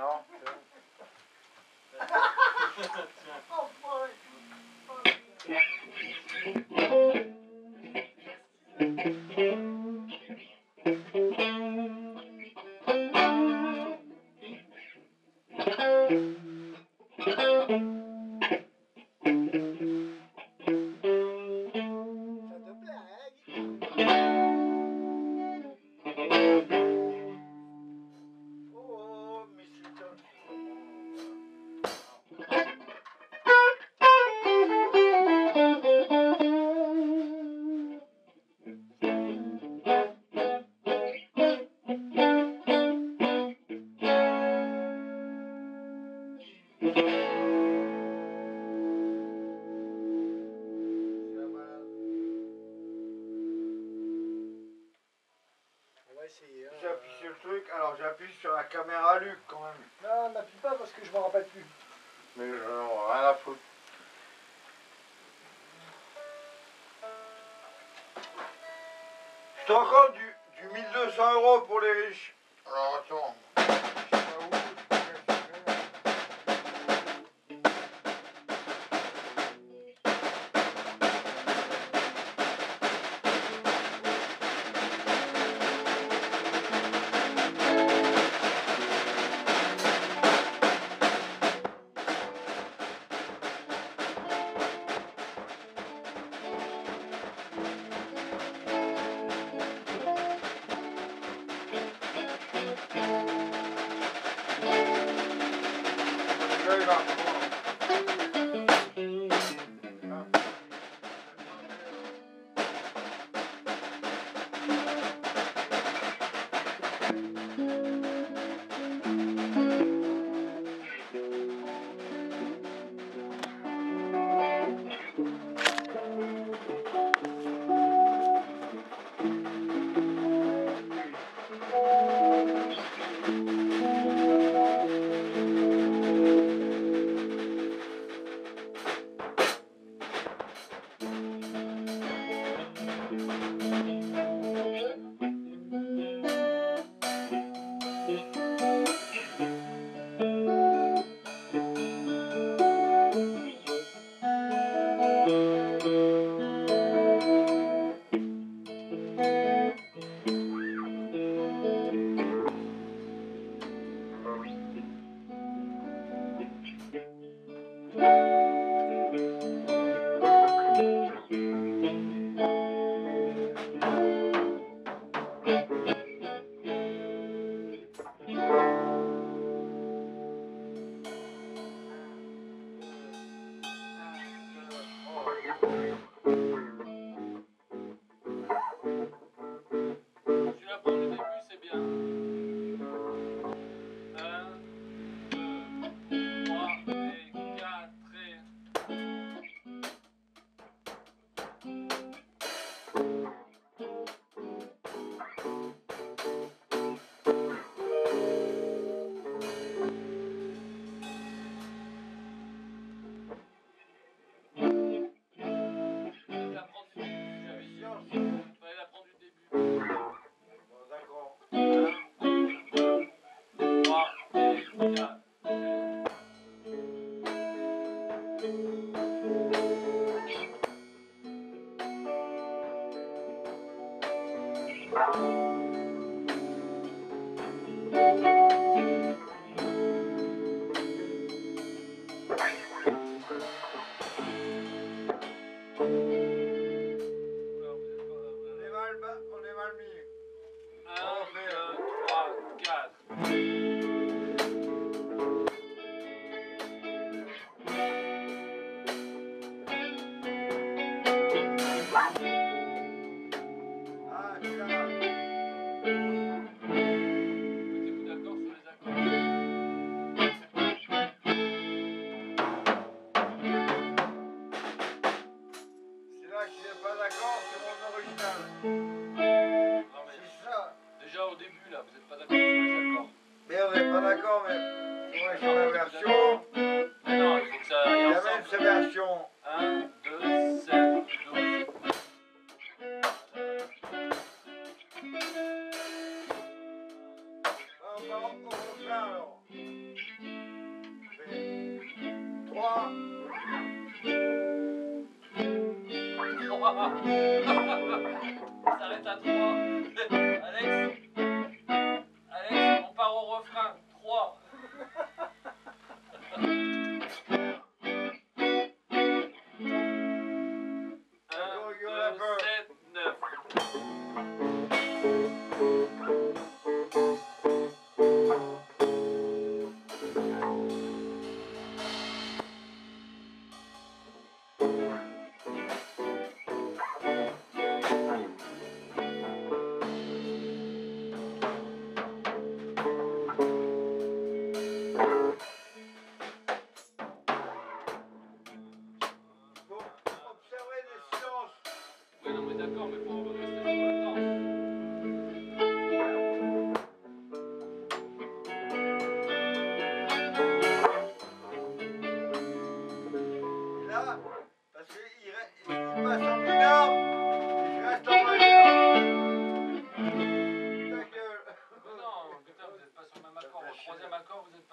No? Sans compte du, du 1200 euros pour les riches? vous n'êtes pas d'accord sur les accords. Mais on n'est pas d'accord, mais moi j'ai la version.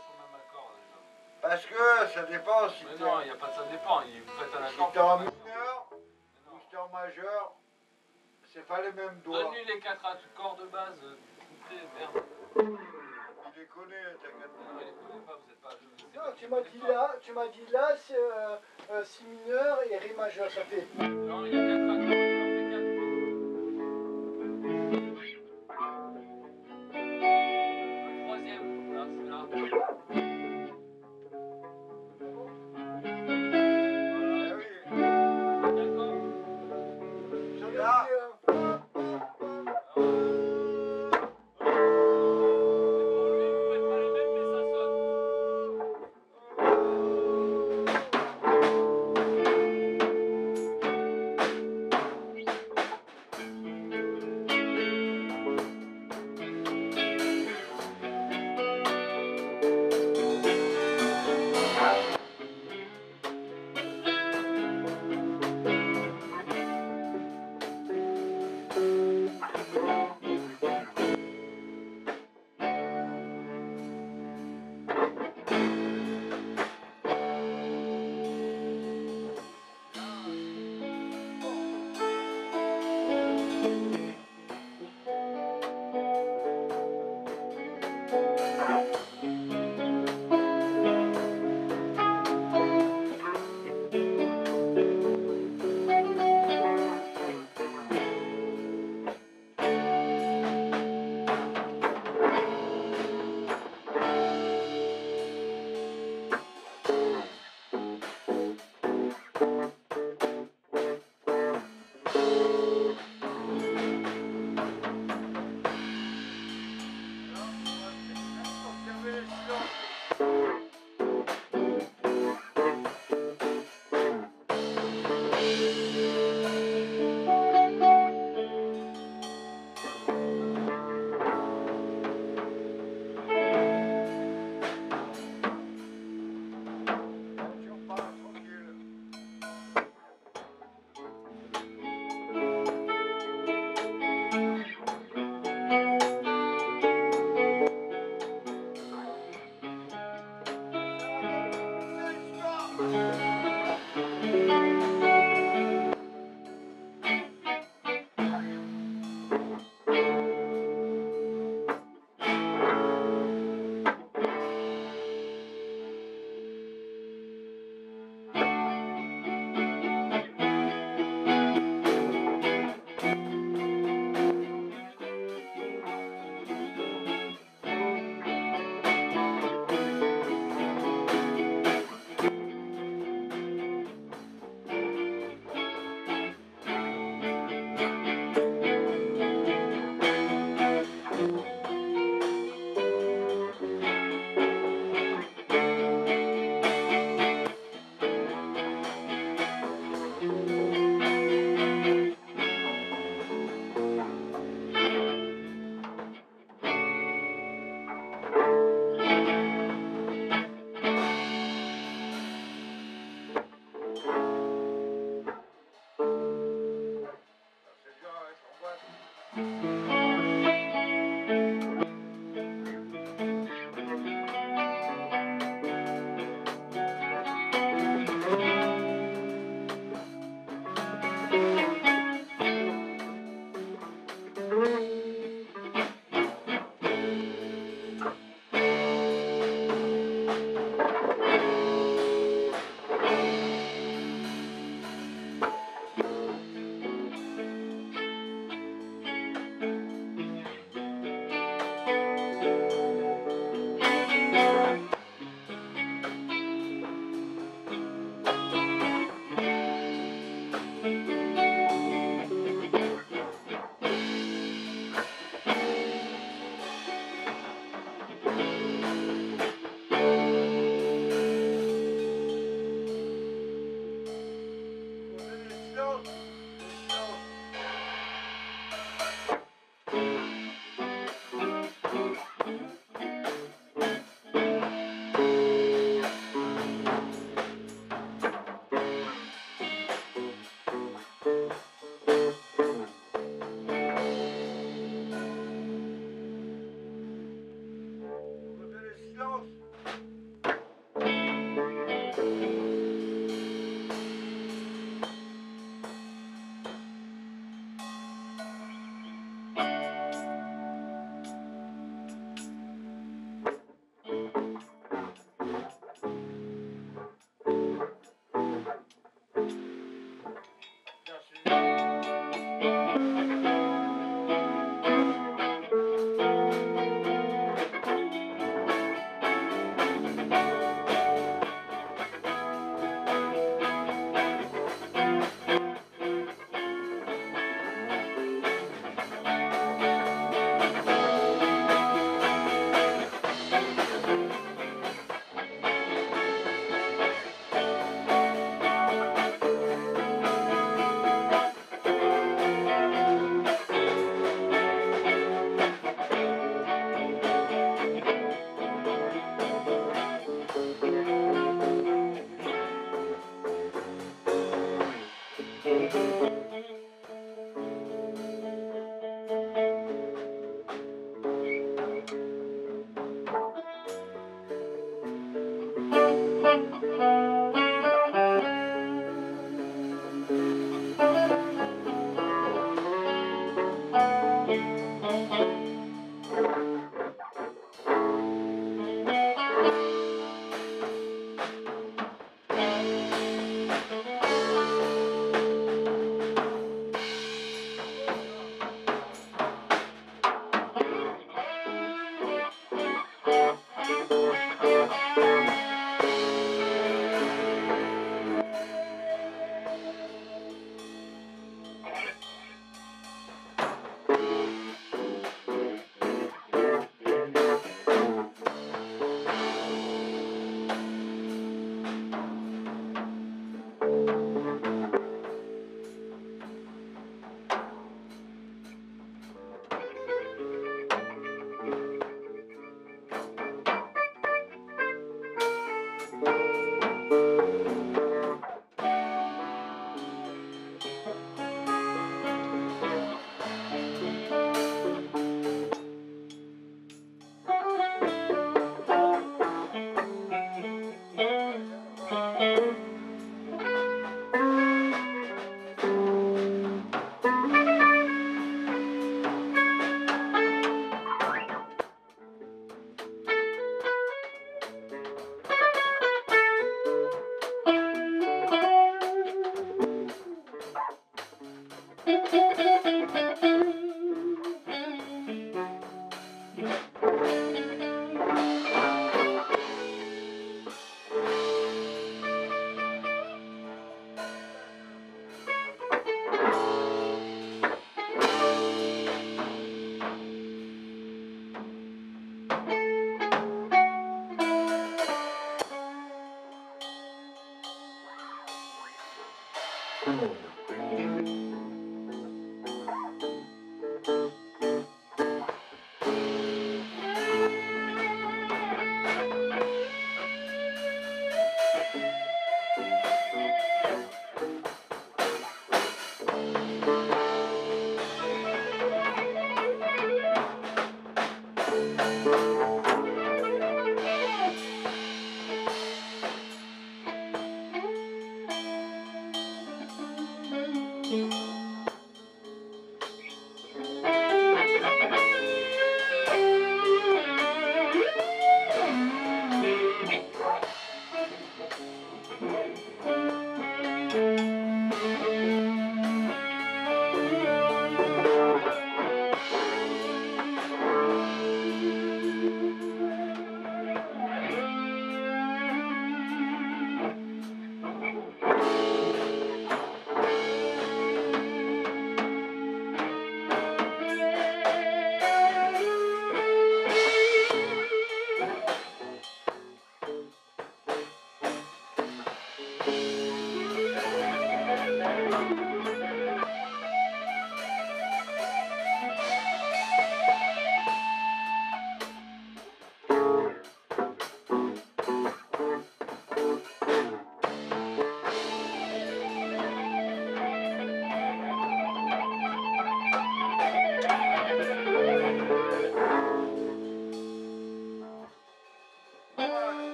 Sur le même accord déjà. Parce que ça dépend si Mais non, il n'y a pas de ça dépend. Il- Vous faites un si accord. t'es en mineur ou si t'es en majeur, c'est pas les mêmes doigts. Donne-lui les quatre accords de base. euh, Écoutez, merde. Il les connaît, t'inquiète Non, il les connaît pas, vous êtes pas. Non, pas- tu m'as dit là, tu m'as dit là, c'est euh, euh, si mineur et ré majeur, ça fait. Non, il y a quatre accords,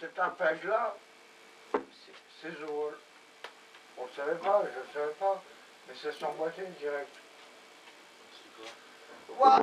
cet- arpège-là, c'est- joueur. On ne savait pas, je ne savais pas, mais c'est s'emboîter direct. C'est quoi?